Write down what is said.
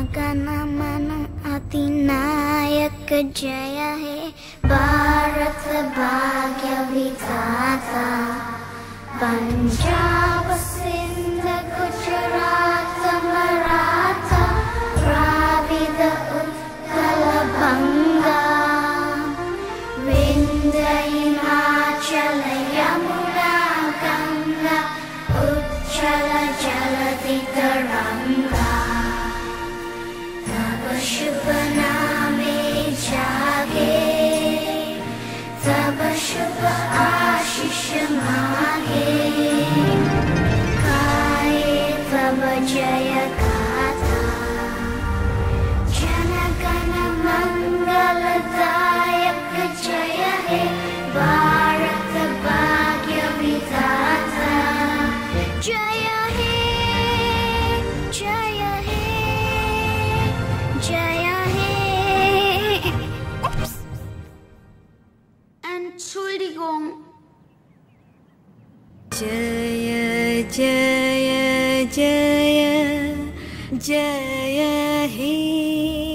जनगणमन अधिनायक जय हे। भारत भाग्य विधाता। पञ्जाब सिन्ध गुजरात मराठा। द्राविड उत्कल बङ्गा विन्ध्य हिमाचल यमुना गङ्गा तरङ्गा तव शुभ नामे जागे। तव शुभ आशिष मागे। गाये तव जय जय जय हे